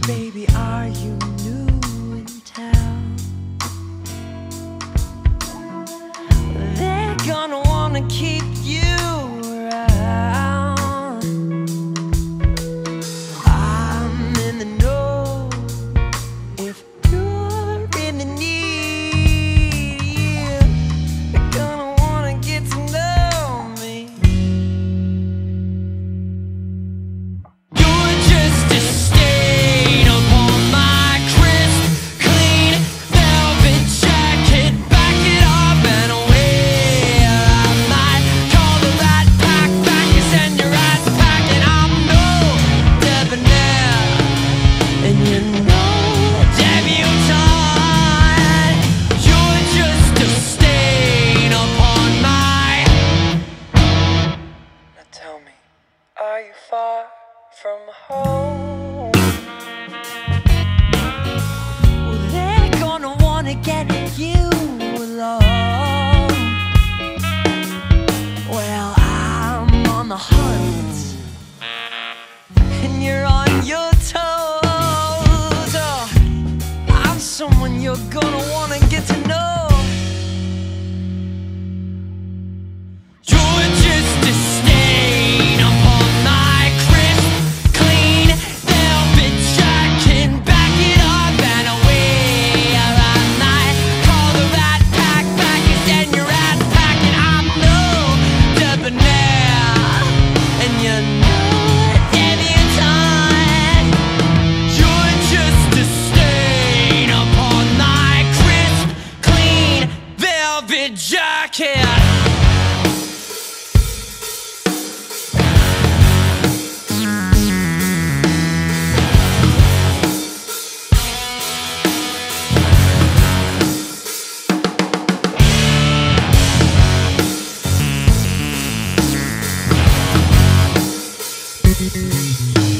baby, are you new in town? They're gonna wanna keep. Are you far from home? garbage jacket. Thank